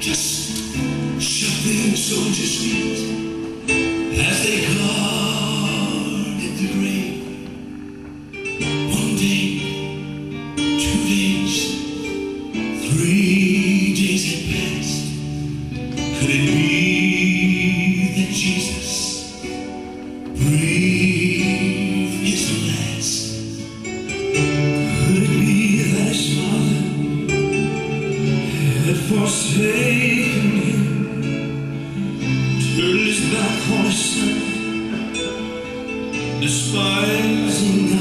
Just shopping soldiers' feet. forsaken him Turned his back on his son Despising